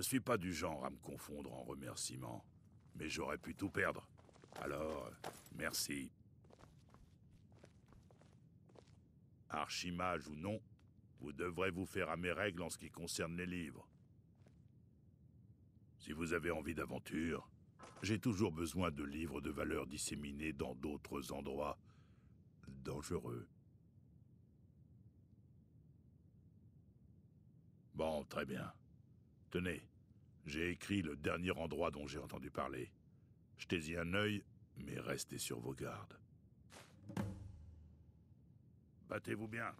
Je suis pas du genre à me confondre en remerciements, mais j'aurais pu tout perdre. Alors, merci. Archimage ou non, vous devrez vous faire à mes règles en ce qui concerne les livres. Si vous avez envie d'aventure, j'ai toujours besoin de livres de valeur disséminés dans d'autres endroits dangereux. Bon, très bien. Tenez, j'ai écrit le dernier endroit dont j'ai entendu parler. Jetez-y un œil, mais restez sur vos gardes. Battez-vous bien.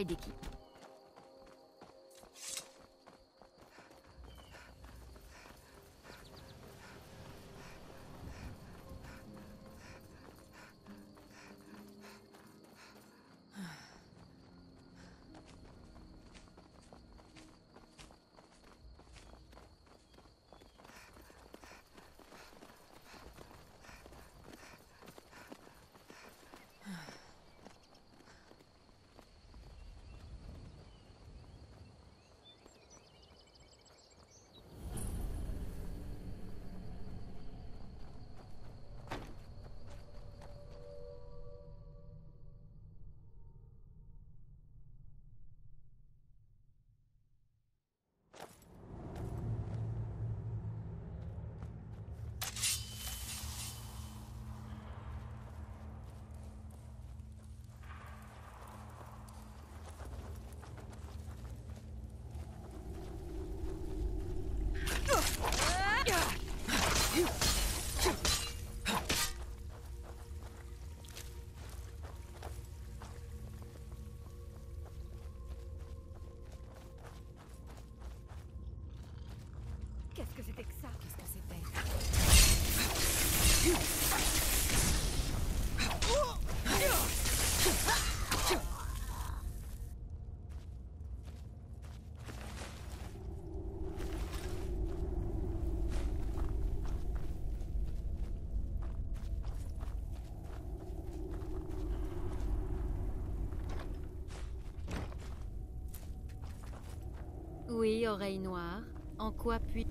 vai, Dick. Oui, oreille noire. En quoi puis...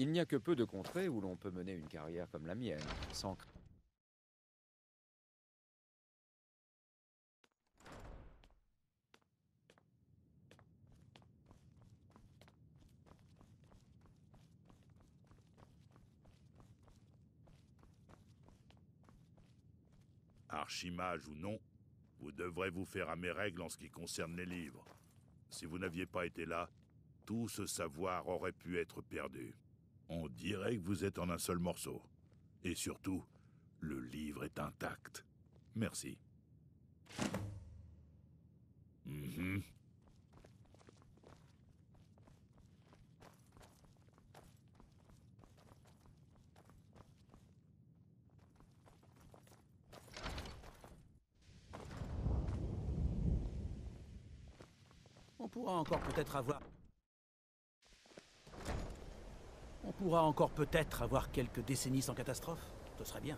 Il n'y a que peu de contrées où l'on peut mener une carrière comme la mienne, sans Archimage ou non, vous devrez vous faire à mes règles en ce qui concerne les livres. Si vous n'aviez pas été là, tout ce savoir aurait pu être perdu. On dirait que vous êtes en un seul morceau. Et surtout, le livre est intact. Merci. Mhm. On pourra encore peut-être avoir... On pourra encore peut-être avoir quelques décennies sans catastrophe? Ce serait bien.